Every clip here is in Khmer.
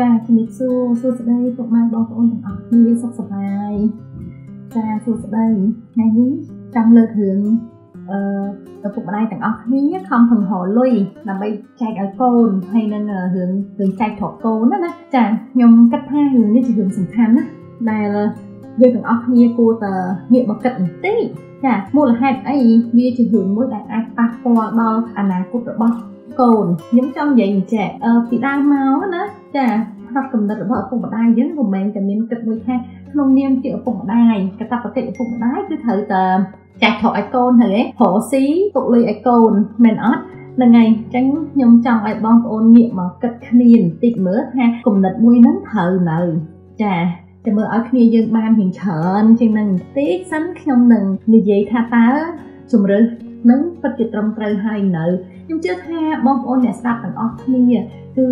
ចាជំរាបសួរសួស្តីពុកម៉ែបងប្អូនទាំងអស់គ្នាសុខសប្បាយចាសួស្តីថ្ងៃនេះចង់លើករឿងអឺឪពុកម្ដាយទាំងអស់គ្នាខំប្រឹងរកលុយដើម្បីចែកឲ្យកូនហើយនឹងរឿងរឿងចែកទ្រព្យកូនណាណាចាខ្ញុំគិតថារឿងនេះជារឿងសំខាន់ណាដែលយើងទាំងអស់គ្នាគួរតែងាកមកគិតបន្តិចចាមូលហេតុអីវាជារឿងមួយដែលអាចប៉ះពាល់ដល់អនាគតរបស់កូនខ្ញុំចង់និយាយអញ្ចឹងអឺពីដើមមកណា ចាផ្នត់កំណត់របស់ឪពុកម្ដាយយើងមិនមែនតែមានគិតមួយថាក្នុងនាមជាឪពុកម្ដាយកតបកិច្ចឪពុកម្ដាយគឺត្រូវតែចាស់ថោឲ្យកូនហើយហ៎រកស៊ីទុកលុយឲ្យកូនមែនអត់ហ្នឹងហើយអញ្ចឹងខ្ញុំចង់ឲ្យបងប្អូនងាកមកគិតគ្នាបន្តិចមើលថាគំនិតមួយហ្នឹងត្រូវនៅចាចាំមើលឲ្យគ្នាយើងបានរៀងច្រើនជាងនឹងបន្តិចសិនខ្ញុំនឹងនិយាយថាតើជំរឿនឹងពិតជាត្រឹមត្រូវហើយនៅខ្ញុំជឿថាបងប្អូនអ្នកស្ដាប់ទាំងអស់គ្នាគឺ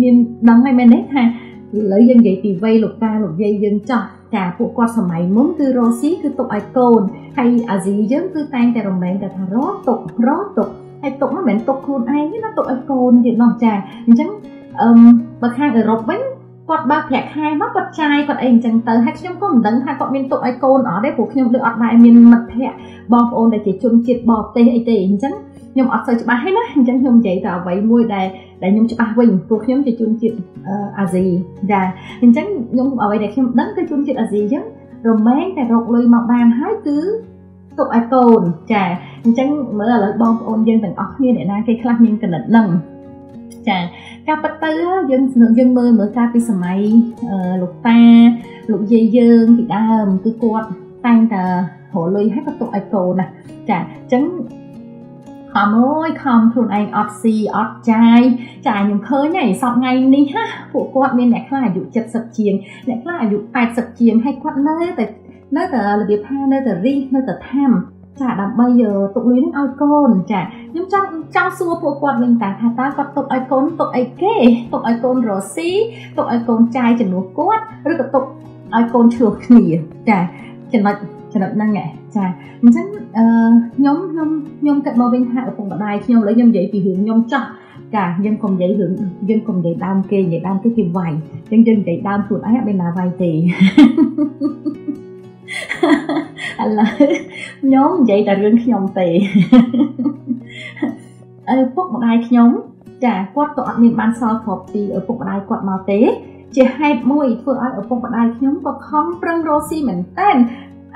មានដឹងហើយមែនទេថាឥឡូវយើងនិយាយពីវ័យលោកតាលោកយាយយើងចាស់ចាពួកគាត់សម័យមុនគឺរស់ស៊ីគឺទុកឲ្យកូនហើយអាស៊ីយើងគឺតែងតែរំលែងតែថារស់ទុករស់ទុកហើយទុកមិនមែនទុកខ្លួនឯងទេណាទុកឲ្យកូនទៀតនោះចាអញ្ចឹងអឺបើខាងអឺរ៉ុបវិញគាត់បើកប្រាក់ខែមកគាត់ចាយគាត់អីអញ្ចឹងទៅហើយខ្ញុំក៏មិនដឹងថាគាត់មានទុកឲ្យកូនអត់ទេព្រោះខ្ញុំដូចអត់ដែរមានមិត្តភ័ក្តិបងប្អូនដែលជាជនជាតិបរទេសអីទេអញ្ចឹងខ្ញុំអត់សូវច្បាស់ទេណាអញ្ចឹងខ្ញុំនិយាយតែអ្វីមួយដែល ដែលខ្ញុំច្បាស់វិញព្រោះខ្ញុំជាជនជាតិអាស៊ីចាអញ្ចឹងខ្ញុំអ្វីដែលខ្ញុំដឹងគឺជនជាតិអាស៊ីអញ្ចឹងរមែងតែរកលុយមកបានហើយគឺទុកឲ្យកូនចាអញ្ចឹងមើលឥឡូវបងប្អូនយើងទាំងអស់គ្នាអ្នកណាគេខ្លះមានកណិតនឹងចាការប៉ັດទៅយើងយើងមើលមើលការពីសម័យលោកតាលោកយាយយើងពីដើមគឺគាត់តែងតែរលុយឲ្យក៏ទុកឲ្យកូនណាចាអញ្ចឹង ខំអើយខំខ្លួនឯងអត់ស៊ីអត់ចាយចាខ្ញុំឃើញហើយសពថ្ងៃនេះហាពួកគាត់មានអ្នកខ្លះអាយុ70ជាងអ្នកខ្លះអាយុ80ជាងហើយគាត់នៅតែនៅតែរបៀបថានៅតែរីនៅតែថាំចាដើម្បីទុកលុយនឹងឲ្យកូនចាខ្ញុំចង់ចង់សួរពួកគាត់វិញតាថាតើគាត់ទុកឲ្យកូនទុកអីគេទុកឲ្យកូនរស់ស៊ីទុកឲ្យកូនចាយជំនួសគាត់ឬក៏ទុកឲ្យកូនឆ្លោះគ្នាចា ចំណុចចំណុចហ្នឹងចាអញ្ចឹងអឺខ្ញុំខ្ញុំខ្ញុំគិតមកវិញថាឪពុកម្ដាយខ្ញុំឥឡូវខ្ញុំនិយាយពីរឿងខ្ញុំចាស់ចាយើងកុំនិយាយរឿងយើងកុំនិយាយដើមគេនិយាយដើមគេគេវាយអញ្ចឹងយើងនិយាយដើមខ្លួនឯងអត់មានណាវាយទេឥឡូវខ្ញុំនិយាយតែរឿងខ្ញុំទេឪពុកម្ដាយខ្ញុំចាគាត់ក៏អត់មានបានសល់គ្រាប់ពីឪពុកម្ដាយគាត់មកទេ ជាហេតុមួយធ្វើឲ្យឪពុកម្ដាយខ្ញុំក៏ខំប្រឹងរកស៊ីមែនតើ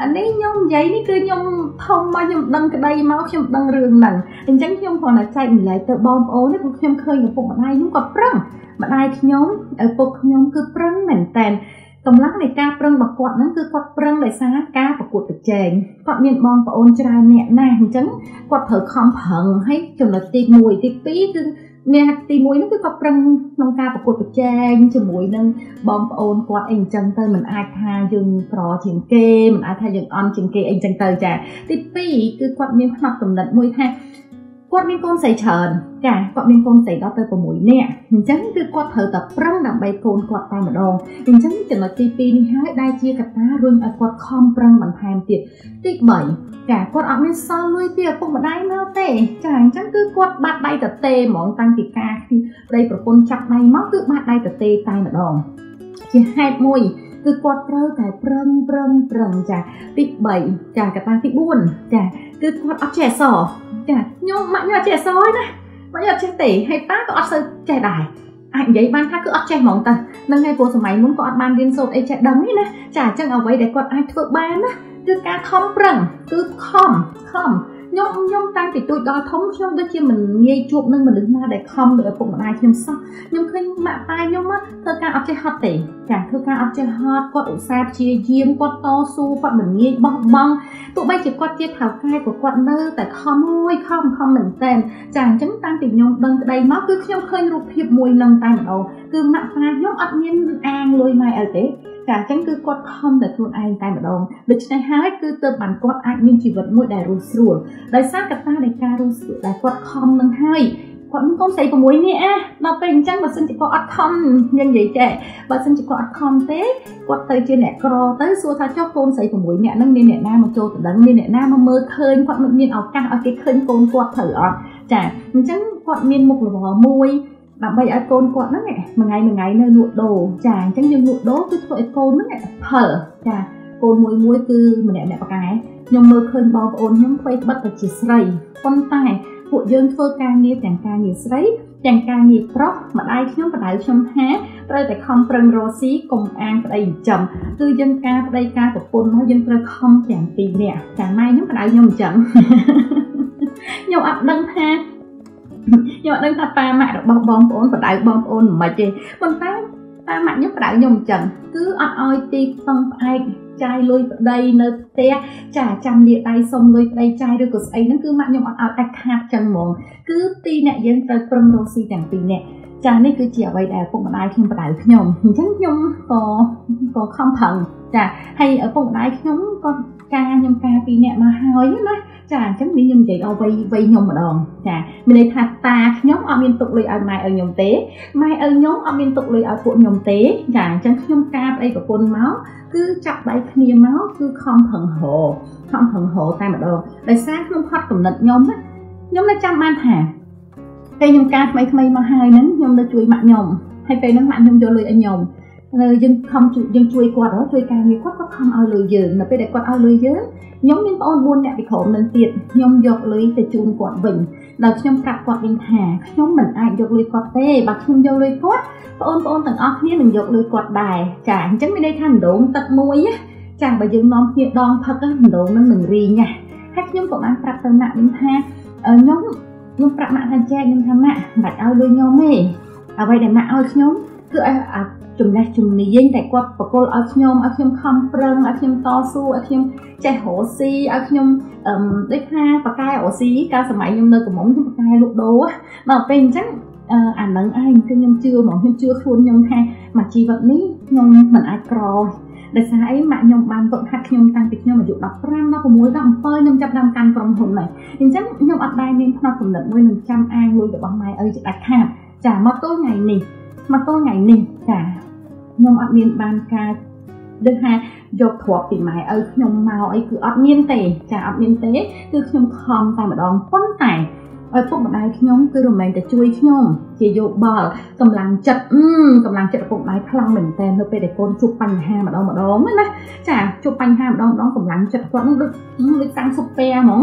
អានេះខ្ញុំនិយាយនេះគឺខ្ញុំធំមកខ្ញុំដឹងក្តីមកខ្ញុំដឹងរឿងហ្នឹងអញ្ចឹងខ្ញុំគ្រាន់តែចែកម្លែកទៅបងប្អូននេះព្រោះខ្ញុំឃើញឪពុកម្ដាយខ្ញុំក៏ប្រឹងម្ដាយខ្ញុំឪពុកខ្ញុំគឺប្រឹងមែនតែនកម្លាំងនៃការប្រឹងរបស់គាត់ហ្នឹងគឺគាត់ប្រឹងដោយសារការប្រកួតប្រជែងគាត់មានបងប្អូនច្រើនអ្នកណាស់អញ្ចឹងគាត់ត្រូវខំប្រឹងហើយចំណុចទី1ទី2គឺ អ្នកទី1នោះគឺគាត់ប្រឹងក្នុងការប្រកួតប្រជែងជាមួយនឹងបងប្អូនគាត់អីអញ្ចឹងទៅមិនអាចថាយើងក្រជាងគេមិនអាចថាយើងអន់ជាងគេអីអញ្ចឹងទៅចាទី2គឺគាត់មានផ្នត់កំណត់មួយថា គាត់មានកូនស្រីច្រើនចាគាត់មានកូនស្រីដល់ទៅ6នាក់អញ្ចឹងគឺគាត់ត្រូវតែប្រឹងដើម្បីកូនគាត់តែម្ដងអញ្ចឹងចំណុចទី2នេះហើយដែលជាកត្តារុញឲ្យគាត់ខំប្រឹងបន្ថែមទៀតទី3ចាគាត់អត់មានសល់លុយពីឪពុកម្ដាយនៅទេចាអញ្ចឹងគឺគាត់បាត់ដៃតទេហ្មងតាំងពីការប្តីប្រពន្ធចាប់ដៃមកគឺបាត់ដៃតទេតែម្ដងជាហេតុមួយគឺគាត់ត្រូវតែប្រឹងប្រឹងប្រឹងចាទី3ចាកត្តាទី4ចាគឺគាត់អត់ចេះអស ចាខ្ញុំម៉ាក់ខ្ញុំអត់ចេះអសទេណាម៉ាក់ខ្ញុំអត់ចេះទេហើយប៉ាក៏អត់សូវចេះដែរអាចនិយាយបានថាគឺអត់ចេះហ្មងតានឹងហើយព្រោះសម័យមុនក៏អត់បានរៀនសូត្រអីចេះដឹងនេះណាចាអញ្ចឹងអ្វីដែលគាត់អាចធ្វើបានណាគឺការខំប្រឹងគឺខំខំ ខ្ញុំខ្ញុំតាំងពីទូចដល់ធំខ្ញុំដូចជាមិនងាយជួបនឹងមនុស្សណាដែលខំដោយឪពុកម្ដាយខ្ញុំសោះខ្ញុំឃើញម៉ាក់ប៉ាខ្ញុំធ្វើការអត់ចេះហត់ទេចាធ្វើការអត់ចេះហត់គាត់ឧស្សាហ៍ព្យាយាមគាត់តស៊ូគាត់មិនងាយបោះបង់ទោះបីជាគាត់ជាថៅកែក៏គាត់នៅតែខំមួយខំខំមែនតើចាអញ្ចឹងតាំងពីខ្ញុំដឹងក្តីមកគឺខ្ញុំឃើញរូបភាពមួយនឹងតែម្ដងគឺម៉ាក់ប៉ាខ្ញុំអត់មានអាងលុយម៉ែអីទេ ចាអញ្ចឹងគឺគាត់ខំតែខ្លួនឯងតែម្ដងដូច្នេះហើយគឺទើបបានគាត់អាចមានជីវិតមួយដែលរស់ស្រួលដោយសារកត្តានៃការរស់ស្រួលដែលគាត់ខំនឹងហើយគាត់មានកូនស្រី6នាក់អាដល់ពេលអញ្ចឹងបើសិនជាគាត់អត់ខំយើងនិយាយចេះបើសិនជាគាត់អត់ខំទេគាត់ទៅជាអ្នកក្រទៅសួរថាចុះកូនស្រី6នាក់ហ្នឹងមានអ្នកណាមកចូលដណ្ដឹងមានអ្នកណាមកមើលឃើញគាត់មិនមានឱកាសឲ្យគេឃើញកូនគាត់ត្រូវអត់ចាអញ្ចឹងគាត់មានមុខរបរមួយ ដើម្បីឲ្យកូនគាត់ហ្នឹងមួយថ្ងៃមួយថ្ងៃនៅលក់ដូរចាអញ្ចឹងយើងលក់ដូរគឺធ្វើឲ្យកូនហ្នឹងផលចាកូនមួយមួយគឺម្នាក់ម្នាក់ប្រកែខ្ញុំមើលឃើញបងប្អូនខ្ញុំធ្វើបិទទៅជាស្រីប៉ុន្តែពួកយើងធ្វើការងារទាំងការងារស្រីទាំងការងារប្រុសម្ដាយខ្ញុំបដៅខ្ញុំថាត្រូវតែខំប្រឹងរកស៊ីកុំអាងប្តីចិញ្ចឹមគឺយើងការប្តីការប្រពន្ធមកយើងត្រូវខំទាំងពីរនាក់ចាម៉ែខ្ញុំបដៅខ្ញុំអញ្ចឹងខ្ញុំអត់ដឹងថា ខ្ញុំអត់ដឹងថាប៉ាម៉ាក់របស់បងប្អូនបដៅបងប្អូនមិនទេប៉ុន្តែប៉ាម៉ាក់ខ្ញុំបដៅខ្ញុំអញ្ចឹងគឺអត់ឲ្យទីពឹងផ្អែកចាយលុយប្តីនៅផ្ទះចាចាំលាដៃសុំលុយប្តីចាយឬក៏ស្អីហ្នឹងគឺម៉ាក់ខ្ញុំអត់ឲ្យដាច់ខាតចឹងហ្មងគឺទីអ្នកយើងត្រូវប្រឹងរកស៊ីទាំងពីរអ្នក ចានេះគឺជាអ្វីដែលពុកម្ដាយខ្ញុំបដៅខ្ញុំអញ្ចឹងខ្ញុំក៏ក៏ខំប្រឹងចាហើយឪពុកម្ដាយខ្ញុំក៏ការខ្ញុំការពីរអ្នកមកហើយណាចាអញ្ចឹងនេះខ្ញុំនិយាយដល់វ័យវ័យខ្ញុំម្ដងចាមានន័យថាតាខ្ញុំអត់មានទុកលុយឲ្យម៉ែឪខ្ញុំទេម៉ែឪខ្ញុំអត់មានទុកលុយឲ្យពួកខ្ញុំទេចាអញ្ចឹងខ្ញុំការប្តីប្រពន្ធមកគឺចាប់ដៃគ្នាមកគឺខំប្រឹងរខំប្រឹងរតែម្ដងដោយសារខ្ញុំផាត់កំណត់ខ្ញុំណាខ្ញុំនៅចាំបានថា ពេលខ្ញុំការថ្មីថ្មីមកហើយហ្នឹងខ្ញុំនៅជួយម៉ាក់ខ្ញុំហើយពេលហ្នឹងម៉ាក់ខ្ញុំយកលុយឲ្យខ្ញុំយើងខំយើងជួយគាត់ជួយការងារគាត់គាត់ខំឲ្យលុយយើងនៅពេលដែលគាត់ឲ្យលុយយើងខ្ញុំមានប្អូន4នាក់ពីក្រុមនឹងទៀតខ្ញុំយកលុយទៅជូនគាត់វិញដល់ខ្ញុំប្រាប់គាត់វិញថាខ្ញុំមិនអាចយកលុយគាត់ទេបើខ្ញុំយកលុយគាត់បងប្អូនទាំងអស់គ្នានឹងយកលុយគាត់ដែរចាអញ្ចឹងមានន័យថាម្ដងទឹកមួយចាបើយើងនាំគ្នាដងផឹកម្ដងនឹងនឹងរីងណាហើយខ្ញុំក៏បានប្រាប់ទៅម៉ាក់វិញថាខ្ញុំ ខ្ញុំប្រាប់ម៉ាក់ថាចែកខ្ញុំថាម៉ាក់មិនបាច់ឲ្យលុយខ្ញុំទេអ្វីដែលម៉ាក់ឲ្យខ្ញុំគឺឲ្យចំណេះជំនាញតែគាត់ប្រគល់ឲ្យខ្ញុំឲ្យខ្ញុំខំប្រឹងឲ្យខ្ញុំតស៊ូឲ្យខ្ញុំចេះរកស៊ីឲ្យខ្ញុំអឺដូចថាបកែរកស៊ីកាលសម័យខ្ញុំនៅកំមុំខ្ញុំបកែលក់ដូរដល់ពេលអញ្ចឹងអឺអានឹងឯងគឺខ្ញុំជឿហ្មងខ្ញុំជឿខ្លួនខ្ញុំថាមកជីវិតនេះខ្ញុំមិនអាចក្រ ដោយសារអីម៉ាក់ខ្ញុំបានฝึកហាត់ខ្ញុំតាំងពីខ្ញុំអាយុ15 16 17ខ្ញុំចាប់ដើមកាន់ក្រុមហ៊ុនហើយអញ្ចឹងខ្ញុំអត់ដែរមានផ្នត់កំណត់មួយនឹងចាំអាងលុយរបស់ម៉ែឪជាដាច់ខាតចាមកទល់ថ្ងៃនេះមកទល់ថ្ងៃនេះចាខ្ញុំអត់មានបានការដឹងថាយកទ្រព្យពីម៉ែឪខ្ញុំមកអីគឺអត់មានទេចាអត់មានទេគឺខ្ញុំខំតែម្ដងប៉ុន្តែ ឪពុកម្ដាយខ្ញុំគឺរមែងតែជួយខ្ញុំជាយោបល់កម្លាំងចិត្តអឺកម្លាំងចិត្តឪពុកម្ដាយខ្លាំងមែនតើនៅពេលដែលកូនជួបបញ្ហាម្ដងម្ដងណាចាជួបបញ្ហាម្ដងម្ដងកម្លាំងចិត្តគាត់នឹងដូចដូចតាំងស៊ុបពែហ្មង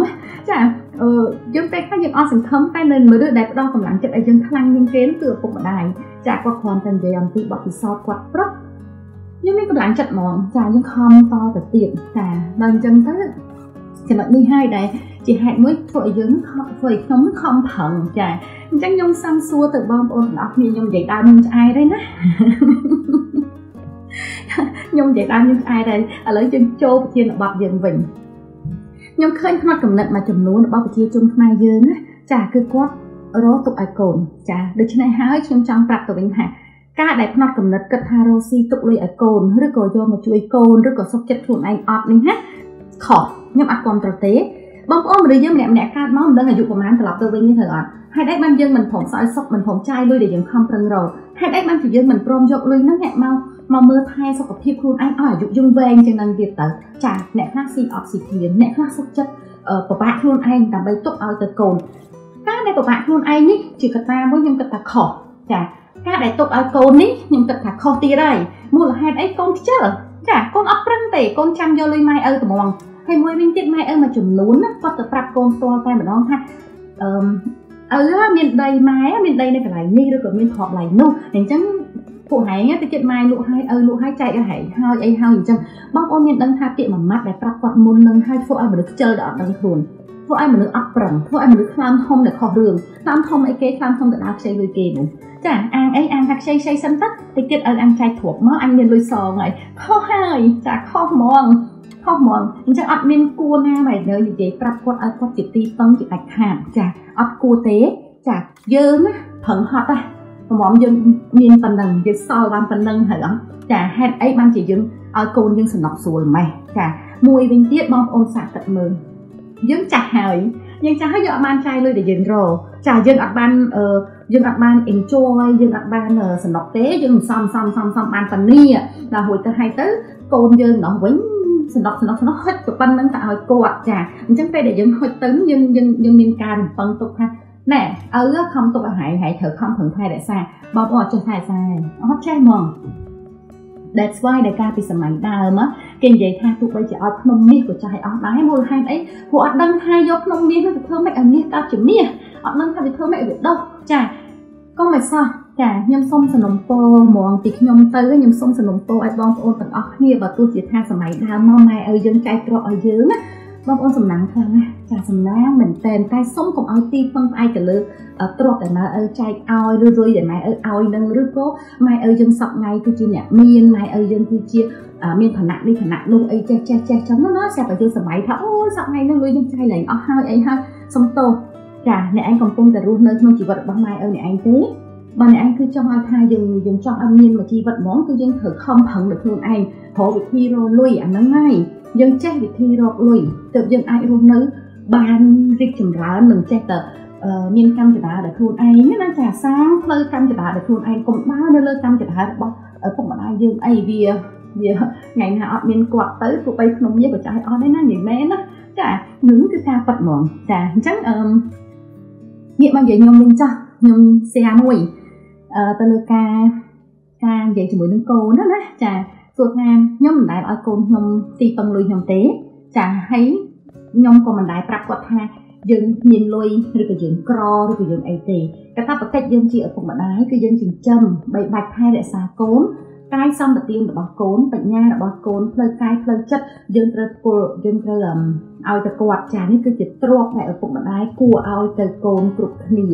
ចាអឺយើងពេលខ្លះយើងអត់សង្ឃឹមតែនៅមើលដែលផ្ដោតកម្លាំងចិត្តឲ្យយើងខ្លាំងជាងគេគឺឪពុកម្ដាយចាគាត់គ្រាន់តែនិយាយអំពីបទពិសោធន៍គាត់ប្រុសយើងមានកម្លាំងចិត្តហ្មងចាយើងខំតទៅទៀតចាដល់អញ្ចឹងទៅ ចំណុចនេះហើយដែលជាហេតុមួយធ្វើឲ្យយើងធ្វើឲ្យខ្ញុំខំប្រឹងចាអញ្ចឹងខ្ញុំសាំសួរទៅបងប្អូនទាំងអស់គ្នាខ្ញុំនិយាយដើមខ្ញុំឆ្អែតហើយណាខ្ញុំនិយាយដើមខ្ញុំឆ្អែតហើយឥឡូវយើងចូលប្រធានបទយើងវិញខ្ញុំឃើញផ្នត់កំណត់មួយចំនួនរបស់ប្រជាជនខ្មែរយើងណាចាគឺគាត់រកទុកឲ្យកូនចាដូច្នេះហើយខ្ញុំចង់ប្រាប់ទៅវិញថាការដែលផ្នត់កំណត់គិតថារស់ស៊ីទុកលុយឲ្យកូនឬក៏យកមកជួយកូនឬក៏សុខចិត្តខ្លួនឯងអត់នេះណា ខុសខ្ញុំអត់គ្រប់ត្រទេបងប្អូនមនុស្សយើងម្នាក់ម្នាក់កើតមកមិនដឹងអាយុប្រហែលត្រឡប់ទៅវិញទេត្រូវអត់ហេតុអីបានយើងមិនព្រមសោយសុខមិនព្រមចាយលុយដែលយើងខំប្រឹងរកហេតុអីបានជាយើងមិនព្រមយកលុយហ្នឹងអ្នកមកមកមើលថែសុខភាពខ្លួនឯងឲ្យអាយុយើងវែងជាងនឹងទៀតទៅចាអ្នកខ្លះស៊ីអុកស៊ីធានអ្នកខ្លះសុខចិត្តពិបាកខ្លួនឯងដើម្បីទុកឲ្យទៅកូនការដែលពិបាកខ្លួនឯងនេះជាកត្តាមួយខ្ញុំគិតថាខុសចាការដែលទុកឲ្យកូននេះខ្ញុំគិតថាខុសទៀតហើយមូលហេតុអីកូនខ្ជិលចាកូនអត់ប្រឹងទេកូនចាំយកលុយម៉ែឪត្មង ហើយមួយវិញទៀតម៉ែឪមួយចំនួនណាគាត់ទៅប្រាប់កូនផ្ទាល់តែម្ដងថាអឺឪមានដីម៉ែមានដីនៅកន្លែងនេះឬក៏មានទ្រព្យកន្លែងនោះអញ្ចឹងពួកហែងទៅចិត្តម៉ែលក់ឲ្យឪលក់ឲ្យចែកឲ្យហែងហើយអីហើយអញ្ចឹងបងប្អូនមានដឹងថាពាក្យមួយម៉ាត់ដែលប្រាប់គាត់មុននឹងឲ្យធ្វើឲ្យមនុស្សខ្ជិលដល់អត់ដឹងខ្លួនធ្វើឲ្យមនុស្សអត់ប្រឹងធ្វើឲ្យមនុស្សខ្លាំងធំដែលខុសរឿងខ្លាំងធំអីគេខ្លាំងធំទៅដល់ខ្ចីលុយគេនោះចាអាងអីអាងថាខ្ចីខ្ចីសិនទៅតិចទៀតឲ្យអាងចែកទ្រព្យមកអញមានលុយសងហើយខុសហើយចាខុសហ្មង ខុសហ្មងអញ្ចឹងអត់មានគួរណាមកនៅនិយាយប្រាប់គាត់ឲ្យគាត់ជាទីពឹងជាដាច់ខាតចាអត់គួរទេចាយើងប្រឹងហត់ណាប្រហែលយើងមានប៉ុណ្ណឹងយើងសល់បានប៉ុណ្ណឹងហើយអត់ចាហេតុអីបានជាយើងឲ្យកូនយើងសំណក់ស្រួលម៉េះចាមួយវិញទៀតបងប្អូនសាកទឹកមើលយើងចាស់ហើយយើងចាស់ហើយយើងអត់បានចាយលុយដែលយើងរកចាយើងអត់បានយើងអត់បាន enjoy យើងអត់បានសំណុកទេយើងសំសំសំសំបានប៉ានីដល់រួចទៅហើយទៅកូនយើងដល់វិញ សំណុកសំណុកសំណុកហុចទៅប៉ុណ្្នឹងតែឲ្យគាត់ចាអញ្ចឹងពេលដែលយើងហុចទៅយើងយើងយើងមានការរំពឹងទុកថាណែឪខំទុកឲ្យហើយហើយត្រូវខំប្រឹងថែរក្សាបងប្អូនអត់ចេះថែរក្សាអត់ចេះហ្មង That's why ដែលការពីសម័យដើមគេនិយាយថាទោះបីជាឲ្យភ្នំមាសក៏ចាស់ឲ្យអស់ដែរមូលហេតុអីព្រោះអត់ដឹងថាយកភ្នំមាសនោះទៅធ្វើម៉េចឲ្យមាសកើតជាមាសអត់ដឹងថាវាធ្វើម៉េចឲ្យវាដុះចាកុំឲ្យសោះ ចាខ្ញុំសូមសំណូមពរហ្មងពីខ្ញុំទៅខ្ញុំសូមសំណូមពរឲ្យបងប្អូនទាំងអស់គ្នាបើទោះជាថាសម័យដើមមកម៉ែឲ្យយើងចែកទ្រព្យឲ្យយើងណាបងប្អូនសំណាងខ្លាំងណាស់ចាសំណាងមែនតែនតែសុំកុំឲ្យទីពឹងផ្អែកទៅលើទ្រព្យដែលម៉ែឪចែកឲ្យឬរុយដែលម៉ែឪឲ្យនឹងឬក៏ម៉ែឪយើងសប្ងៃគឺជាអ្នកមានម៉ែឪយើងគឺជាមានឋានៈនេះឋានៈនោះអីចេះចេះចេះចឹងណាស្រាប់តែយើងសម័យថាអូសប្ងៃនឹងលុយនឹងចាយឡើងអស់ហើយអីហើយសំទោសចាអ្នកឯងកំពុងតែរស់នៅក្នុងជីវិតរបស់ម៉ែឪអ្នកឯងទេ បើអ្នកឯងគឺចង់ឲ្យថាយើងយើងចង់ឲ្យមានមួយជីវិតហ្មងគឺយើងត្រូវខំប្រឹងលើខ្លួនឯងរកវិធីរកលុយអាហ្នឹងហើយយើងចេះវិធីរកលុយទើបយើងអាចរស់នៅបានរីកចម្រើននិងចេះតែមានកម្មចរាដល់ខ្លួនឯងណាចាសាងផ្លូវកម្មចរាដល់ខ្លួនឯងកុំដើរនៅលើកម្មចរារបស់ពុកម្ដាយយើងអីវាវាថ្ងៃណាអត់មានគាត់ទៅទោះបីក្នុងនេះក៏ចាស់អត់ដែរណានិយាយមែនណាចានឹងគឺការប៉ັດហ្មងចាអញ្ចឹងអឺងាកមកនិយាយខ្ញុំវិញចាស់ខ្ញុំ share មួយអឺ ទៅលើការការនិយាយជាមួយនឹងកូនណាណាចាសួរថាខ្ញុំមិនដែលឲ្យកូនខ្ញុំទីពឹងលុយខ្ញុំទេ ចាហើយខ្ញុំក៏មិនដែលប្រាប់គាត់ថាយើងមានលុយឬក៏យើងក្រឬក៏យើងអីទេកថាបកិច្ចយើងជាឪពុកម្ដាយគឺយើងចិញ្ចឹមបីបាច់ថែរក្សាកូន កាយសម្បទានរបស់កូនបញ្ញារបស់កូនផ្លូវកាយផ្លូវចិត្តយើងត្រូវពលយើងត្រូវឲ្យទៅគាត់ចានេះគឺជាទ្រព្យដែលឪពុកម្ដាយគួរឲ្យទៅកូនគ្រប់គ្នា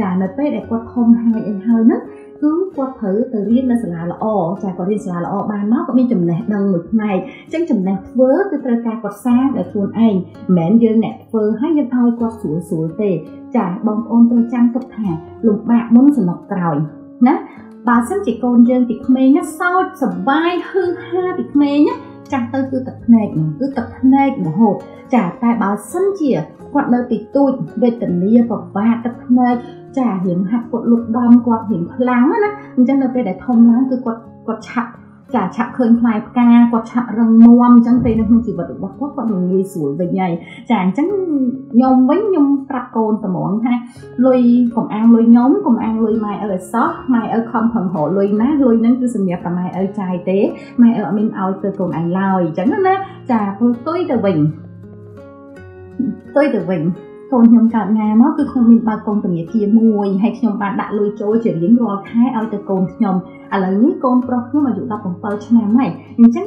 ចានៅពេលដែលគាត់ធំហើយអីហើយហ្នឹងគឺគាត់ត្រូវទៅរៀននៅសាលាល្អចាគាត់រៀនសាលាល្អបានមកគាត់មានចំណេះដឹងមួយផ្នែកអញ្ចឹងចំណេះធ្វើគឺត្រូវការគាត់សាងដោយខ្លួនឯងមិនមែនយើងអ្នកធ្វើហើយយើងឲ្យគាត់ស្រួលស្រួលទេចាបងប្អូនត្រូវចាំទុកថាលំបាកមុនសំណុកក្រោយណា បើសិនជាកូនយើងពីក្មេងណាសោចសបាយហឺហាពីក្មេងណាចាស់ទៅគឺទឹកភ្នែកគឺទឹកភ្នែករហូតចាតែបើសិនជាគាត់នៅទីទូចវេទនាពិបាកទឹកភ្នែកចារៀងហាត់គាត់លុបដំគាត់រៀងខ្លាំងណាអញ្ចឹងនៅពេលដែលធំឡើងគឺគាត់គាត់ឆាប់ ចាឆាប់ឃើញផ្លែផ្កាគាត់ឆាប់រឹងមាំអញ្ចឹងពេលនៅក្នុងជីវិតរបស់គាត់គាត់នឹងងាយស្រួលវិញហើយចាអញ្ចឹងខ្ញុំវិញខ្ញុំប្រាប់កូនតម្រងថាលុយកុំអាងលុយខ្ញុំកុំអាងលុយម៉ែឪឲ្យសោះម៉ែឪខំប្រឹងរកលុយណាលុយហ្នឹងគឺសម្រាប់តែម៉ែឪចាយទេម៉ែឪអត់មានឲ្យទៅកូនឯងឡើយអញ្ចឹងណាចាធ្វើទុយទៅវិញទុយទៅវិញកូនខ្ញុំកើតណាមកគឺខ្ញុំមានបើកកុំធនាគារមួយហើយខ្ញុំបានដាក់លុយចូលជារៀងរាល់ខែឲ្យទៅកូនខ្ញុំ ឥឡូវនេះកូនប្រុសខ្ញុំអាយុ17ឆ្នាំហើយអញ្ចឹង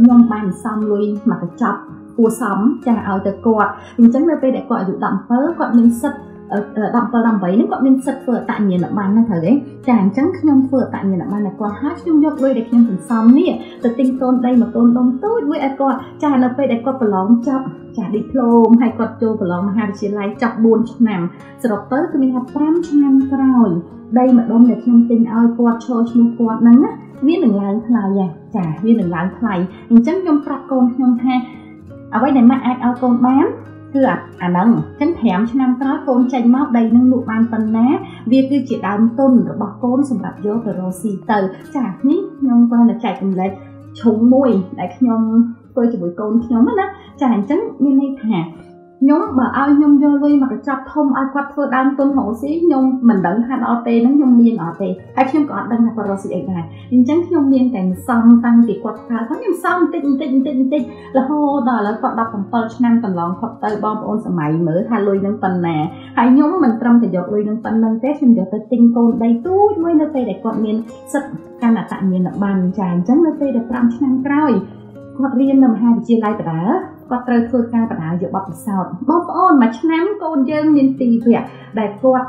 ខ្ញុំបានសំលុយមកកញ្ចប់គួសមចាស់ឲ្យទៅគាត់អញ្ចឹងនៅពេលដែលគាត់អាយុ17គាត់មានសិទ្ធិ 17 18នេះគាត់មានសិទ្ធិធ្វើអតញ្ញាណប័ណ្ណណាត្រូវទេចាអញ្ចឹងខ្ញុំធ្វើអតញ្ញាណប័ណ្ណឲ្យគាត់ហើយខ្ញុំយកលុយដែលខ្ញុំសន្សំនេះទៅទិញកូនដីមកកូនដុំតូចមួយឲ្យគាត់ចានៅពេលដែលគាត់ប្រឡងចប់ចាឌីប្លូមហើយគាត់ចូលប្រឡងមហាវិទ្យាល័យចប់4ឆ្នាំសរុបទៅគឺមានថា5ឆ្នាំក្រោយដីម្ដុំដែលខ្ញុំទិញឲ្យគាត់ឈរឈ្មោះគាត់ហ្នឹងណាវានឹងឡើងថ្លៃចាវានឹងឡើងថ្លៃអញ្ចឹងខ្ញុំប្រាប់កូនខ្ញុំថាអ្វីដែលម៉ាក់អាចឲ្យកូនបាន គឺអាហ្នឹងអញ្ចឹង5ឆ្នាំក្រោយកូនចេញមកដីនឹងលក់បានប៉ុណ្ណា វាគឺជាដើមទុនរបស់កូនសម្រាប់យកទៅរកស៊ីទៅចានេះខ្ញុំគាត់តែចែកចម្លែកឈុំមួយដែលខ្ញុំធ្វើជាមួយកូនខ្ញុំណាចាអញ្ចឹងមានន័យថា ខ្ញុំបើឲ្យខ្ញុំយកលុយមកកញ្ចប់ធំឲ្យគាត់ធ្វើដើមទុនរកស៊ីខ្ញុំមិនដឹងថាដល់ពេលហ្នឹងខ្ញុំមានអត់ទេហើយខ្ញុំក៏អត់ដឹងថាគាត់រកស៊ីអីដែរអញ្ចឹងខ្ញុំមានតែសំតាំងពីគាត់កើតគាត់ខ្ញុំសំបន្តិចបន្តិចបន្តិចបន្តិចរហូតដល់ឥឡូវគាត់17ឆ្នាំកន្លងផុតទៅបងប្អូនសម័យមើលថាលុយនឹងប៉ុណ្ណាហើយខ្ញុំមិនត្រឹមតែយកលុយនឹងប៉ុណ្ណឹងទេខ្ញុំយកទៅទិញកូនដីទូចមួយនៅពេលដែលគាត់មានសិទ្ធិកាន់អត្តញ្ញាណប័ណ្ណចាអញ្ចឹងនៅពេលដែល5ឆ្នាំក្រោយគាត់រៀននៅមហាវិទ្យាល័យបដា គាត់ត្រូវធ្វើការបដាយកបទពិសោធន៍បងប្អូនមួយឆ្នាំកូនយើងមានពីរវគ្គដែលគាត់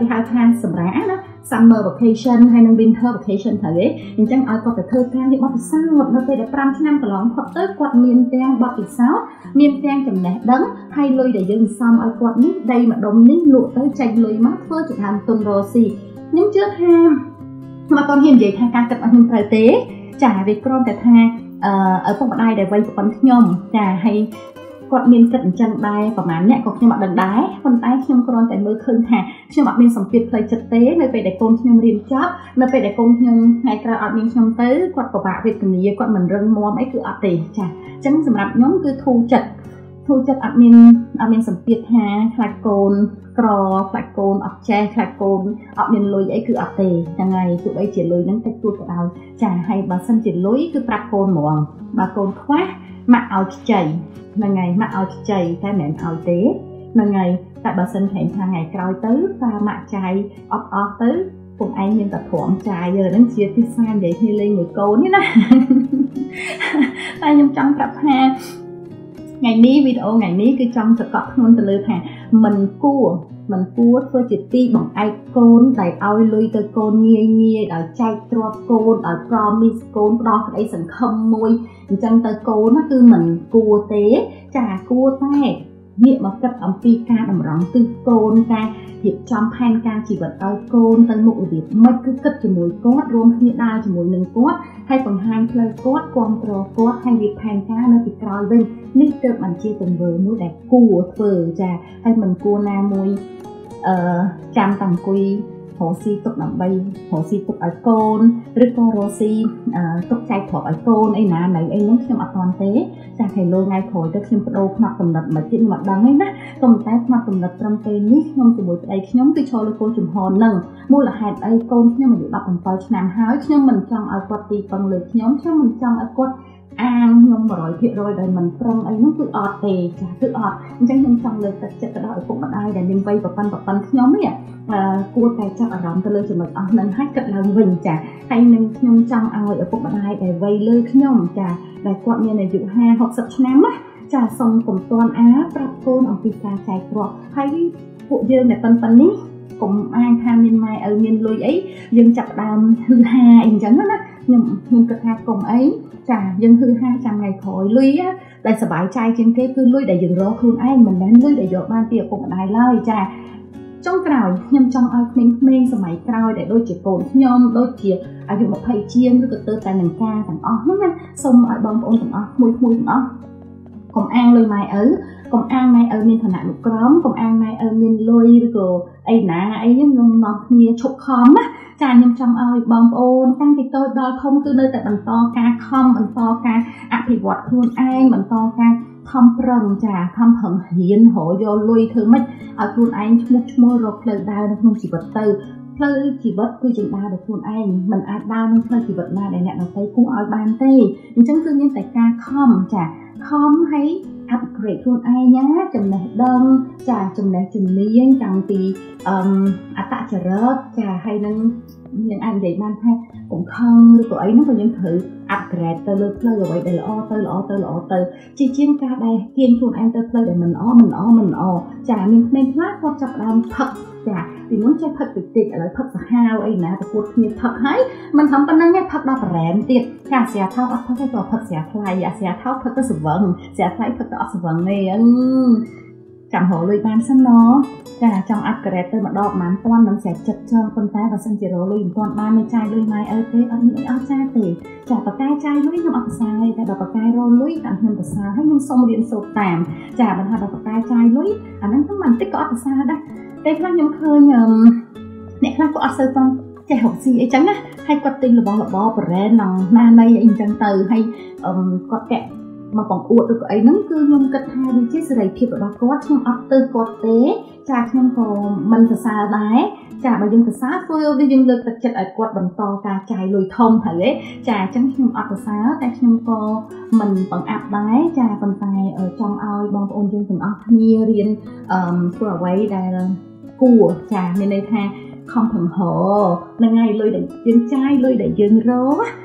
គេហៅថាសម្រាប់ណា summer vacation ហើយនិង winter vacation ទៅទេអញ្ចឹងឲ្យគាត់ទៅធ្វើការយកបទពិសោធន៍នៅពេលដែល5ឆ្នាំកន្លងផុតទៅគាត់មានទាំងបទពិសោធន៍មានទាំងចំណេះដឹងហើយលុយដែលយើងសំឲ្យគាត់នេះដីម្ដុំនេះលក់ទៅចេញលុយមកធ្វើជាដើមទុនរស់ស៊ីខ្ញុំជឿថាខ្ញុំអត់ទាន់ហ៊ាននិយាយថាការគិតរបស់ខ្ញុំត្រូវទេចាវាគ្រាន់តែថាអឺ ឪពុកម្ដាយដែលវ័យប្រពន្ធខ្ញុំចាហើយគាត់មានគិតអញ្ចឹងដែរប្រហែលអ្នកក៏ខ្ញុំអត់ដឹងដែរប៉ុន្តែខ្ញុំគ្រាន់តែមើលឃើញថាខ្ញុំអត់មានសម្ពាធផ្លូវចិត្តទេនៅពេលដែលកូនខ្ញុំរៀនចប់នៅពេលដែលកូនខ្ញុំថ្ងៃក្រោយអត់មានខ្ញុំទៅគាត់ពិបាកវេទនាគាត់មិនរឹងមាំអីគឺអត់ទេចាអញ្ចឹងសម្រាប់ខ្ញុំគឺធូរចិត្តធូរចិត្តអត់មានអត់មានសម្ពាធថាខ្លាចកូន ក្រខ្លាច់កូនអត់ចេះខ្លាច់កូនអត់មានលុយអីគឺអត់ទេហ្នឹងហើយទោះបីជាលុយហ្នឹងតិចតួចក៏ដោយចាហើយបើសិនជាលុយគឺប្រាប់កូនហ្មងបើកូនខ្វះម៉ាក់ឲ្យខ្ចីហ្នឹងហើយម៉ាក់ឲ្យខ្ចីតែមិនមែនឲ្យទេហ្នឹងហើយតែបើសិនថ្ងៃថ្ងៃក្រោយទៅតាម៉ាក់ចាយអត់អស់ទៅពុកឯងមានតែព្រមចាយយើហ្នឹងជាភាសានិយាយគ្នាលេងមួយកូននេះណាតែខ្ញុំចង់ប្រាប់ថាថ្ងៃនេះវីដេអូថ្ងៃនេះគឺចង់សកត់ធ្ងន់ទៅលើថា មិនគួរមិនគួរធ្វើជាទីបង្អែកកូនដែលឲ្យលុយទៅកូនងាយងាយដោយចែកទ្រព្យកូនឲ្យ promise កូនផ្ដោះក្តីសង្ឃឹមមួយអញ្ចឹងទៅកូនណាគឺមិនគួរទេ ចាគួរតែ ងាកមកគិតអំពីការតម្រង់ទិសកូនការរៀបចំផែនការជីវិតឲ្យកូនទៅមុខរបៀបម៉េចគឺគិតជាមួយគាត់រួមគ្នាដើរជាមួយនឹងគាត់ហើយបង្ហាញផ្លូវគាត់គ្រប់គ្រងគាត់ហើយរៀបផែនការនៅពីក្រោយវិញនេះទើបបានជាទង្វើមួយដែលគួរធ្វើចាហើយមិនគួរណាមួយអឺចាំតាំងអង្គុយ រកស៊ីទុកដើម្បីរកស៊ីទុកឲ្យកូនឬក៏រកស៊ីទុកចែកទ្រព្យឲ្យកូនអីណានៅអីហ្នឹងខ្ញុំអត់ទាន់ទេចាខែលោថ្ងៃក្រោយទៅខ្ញុំបដូរផ្នត់កំណត់មកទៀតមកដឹងទេណាក៏ប៉ុន្តែផ្នត់កំណត់ត្រឹមពេលនេះខ្ញុំជាមួយប្តីខ្ញុំគឺឈរលើគោលជំហរហ្នឹងមូលហេតុអីកូនខ្ញុំអាយុ17ឆ្នាំហើយខ្ញុំមិនចង់ឲ្យគាត់ទីពឹងលើខ្ញុំខ្ញុំមិនចង់ឲ្យគាត់ អាងខ្ញុំ100%ដែលមិនប្រឹងអីនោះគឺអត់ទេចាគឺអត់អញ្ចឹងខ្ញុំចង់លើកទឹកចិត្តទៅដល់ឪពុកម្ដាយដែលមានវ័យប្រប៉ុនប្រប៉ុនខ្ញុំនេះគួរតែចាប់អារម្មណ៍ទៅលើចំណុចអស់នឹងហើយគិតឡើងវិញចាហើយនឹងខ្ញុំចង់ឲ្យឪពុកម្ដាយដែលវ័យលើខ្ញុំចាដែលគាត់មានអាយុ50 60ឆ្នាំណាចាសុំកុំតន់អាប្រាប់កូនអំពីការចែកទ្រព្យហើយពួកយើងដែលប៉ុនប៉ុននេះកុំអាងថាមានម៉ែឪមានលុយអីយើងចាប់ដើមហឺហាអីអញ្ចឹងណា ខ្ញុំខ្ញុំគិតថាកុំអីចាយើងហឺហាចាំថ្ងៃក្រោយលុយដែលសុបាយចាយជាងគេគឺលុយដែលយើងរកខ្លួនឯងមិនមែនលុយដែលយកបានពីឪពុកម្ដាយឡើយចាចុងក្រោយខ្ញុំចង់ឲ្យក្មេងៗសម័យក្រោយដែលដូចជាកូនខ្ញុំដូចជាអាយុ20ជាងឬក៏ទៅតែនឹងការទាំងអស់ហ្នឹងណាសូមឲ្យបងប្អូនទាំងអស់មួយមួយទាំងអស់កុំអាងលុយម៉ែឪកុំអាងម៉ែឪមានឋានៈលោកក្រមកុំអាងម៉ែឪមានលុយឬក៏អីណាអីខ្ញុំនាំគ្នាឈប់ខំណា ចាខ្ញុំចង់ឲ្យបងប្អូនតាំងពីតូចដល់ធំគឺនៅតែបន្តការខំបន្តការអភិវឌ្ឍខ្លួនឯងបន្តការខំប្រឹងចាខំប្រឹងរៀនរកយកលុយធ្វើម៉េចឲ្យខ្លួនឯងឈ្មោះឈ្មោះរកផ្លូវដើរនៅក្នុងជីវិតទៅផ្លូវជីវិតគឺជាដើរដោយខ្លួនឯងមិនអាចដើរនឹងផ្លូវជីវិតណាដែលអ្នកដទៃគួរឲ្យបានទេអញ្ចឹងគឺមានតែការខំចា ខំឲ្យ upgrade ខ្លួនឯងណាចំណេះដឹងចាចំណេះជំនាញតាំងពីអឺអត្តចរិតចាហើយនឹង យើងអាចនិយាយបានថាកុំខឹងឬក៏អីហ្នឹងក៏យើងត្រូវ upgrade ទៅលើផ្លូវអ្វីដែលល្អទៅល្អទៅល្អទៅជាជាងការដែលទាញខ្លួនឯងទៅផ្លូវដែលមិនល្អមិនល្អមិនល្អចាមានក្មេងខ្លះគាត់ចាប់ដើមផឹកចាពីមុនចេះផឹកតិចតិចឥឡូវផឹកសាហាវអីណាប្រកួតគ្នាផឹកហើយមិនធំប៉ុណ្ណឹងទេផឹកដល់ប្រែមទៀតចាស្រាថោកអត់ផឹកទេក៏ផឹកស្រាថ្លៃអាស្រាថោកផឹកទៅស្វឹងស្រាថ្លៃផឹកទៅអត់ស្វឹងទេអឺ ចាំរកលុយបានសិនណចាចង់អាប់ក្រេតទៅម្ដងប្រហែលពាន់មិនស្រេចចិត្តចង់ប៉ុន្តែបើសិនជារកលុយមិនទាន់បាននៅចាយលុយម៉ែអើទេអត់មានអីអស់ចាទេចាបកកាយចាយលុយខ្ញុំអត់ប្រសើរទេតែបើបកកាយរកលុយតាមខ្ញុំប្រសើរហើយខ្ញុំសូមរៀនសូត្រតាមចាបើថាបើបកកាយចាយលុយអាហ្នឹងទៅមិនតិចក៏អត់ប្រសើរដែរតែខ្លះខ្ញុំឃើញអ្នកខ្លះក៏អត់សូវចង់ចេះរកស៊ីអីចឹងណាហើយគាត់ទិញរបស់របរ brand នឹងណានៃអីចឹងទៅហើយគាត់កាក់ មកបង្អួតឬក៏អីហ្នឹងគឺខ្ញុំគិតថាវាជាសេរីភាពរបស់គាត់ខ្ញុំអត់ទៅគាត់ទេចាខ្ញុំក៏មិនសរសើរដែរចាបើយើងសរសើរធ្វើវាយើងលើកទឹកចិត្តឲ្យគាត់បន្តការចាយលុយធំហើយចាអញ្ចឹងខ្ញុំអត់សរសើរតែខ្ញុំក៏មិនបង្អាប់ដែរចាប៉ុន្តែចង់ឲ្យបងប្អូនយើងទាំងអស់គ្នារៀនធ្វើអ្វីដែលគួរចាមានន័យថាខំប្រឹងរនឹងហើយលុយដែលយើងចាយលុយដែលយើងរក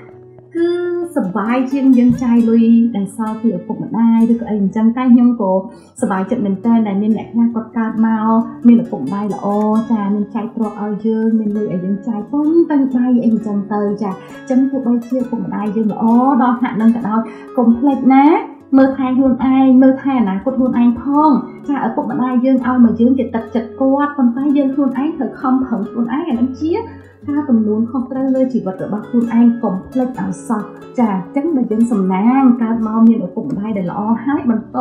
គឺសប្បាយជាងយើងចាយលុយដែលសល់ពីឪពុកម្ដាយឬក៏អីអញ្ចឹងតែខ្ញុំក៏សប្បាយចិត្តមែនតើដែលមានអ្នកខ្លះគាត់កើតមកមានឪពុកម្ដាយល្អចាមានចែកទ្រព្យឲ្យយើងមានលុយឲ្យយើងចាយពុំតាំងដៃអីអញ្ចឹងទៅចាអញ្ចឹងទោះបីជាឪពុកម្ដាយយើងល្អដល់ថ្នាក់នឹងក៏ដោយកុំភ្លេចណា មើលថែខ្លួនឯងមើលថែអនាគតខ្លួនឯងផងចាឪពុកម្ដាយយើងឲ្យមកយើងជាទឹកចិត្តគាត់ប៉ុន្តែយើងខ្លួនឯងត្រូវខំប្រឹងខ្លួនឯងអានឹងជាការទំនួលខុសត្រូវលើជីវិតរបស់ខ្លួនឯងកុំភ្លេចឲ្យសោះចាអញ្ចឹងបើយើងសំណាងកើតមកមានឪពុកម្ដាយដែលល្អហើយបន្ត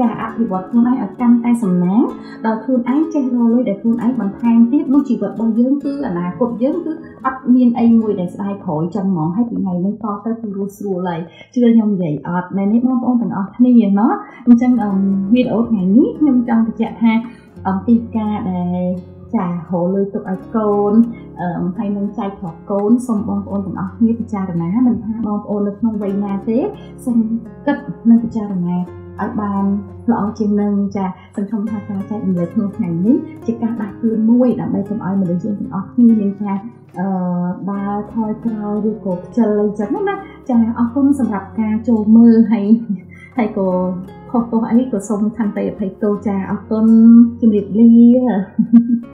ចាអភិវឌ្ឍខ្លួនឯងឲ្យកាន់តែសំណាងដល់ខ្លួនឯងចេះរកលុយដែលខ្លួនឯងបន្ថែមទៀតនោះជីវិតរបស់យើងគឺអនាគតយើងគឺអត់មានអីមួយដែលស្ដាយក្រោយចឹងហ្មងហើយពីថ្ងៃនេះតទៅគឺរស់ស្រួលហើយជឿខ្ញុំនិយាយអត់មែនទេបងប្អូនទាំងអស់គ្នាណោះអញ្ចឹងវីដេអូថ្ងៃនេះខ្ញុំចង់បញ្ជាក់ថាអំពីការដែលចារហូរលុយទុកឲ្យកូនអឺហើយនឹងចែកប្រកូនសូមបងប្អូនទាំងអស់គ្នាពិចារណាមិនថាបងប្អូននៅក្នុងវ័យណាទេសូមគិតនិងពិចារណា ឲ្យបានល្អជាងនឹងចាសង្ឃឹមថាការចែករំលែកក្នុងថ្ងៃនេះជាការដាស់តឿនមួយដើម្បីកុំឲ្យមនុស្សយើងទាំងអស់គ្នាមានការអឺដើរថយក្រោយឬក៏ខ្ជិលអីចឹងណាចាអរគុណសម្រាប់ការចូលមើលហើយហើយក៏ខុសទោះអីក៏សូមខន្តីអភ័យទោសចាអរគុណជំរាបលា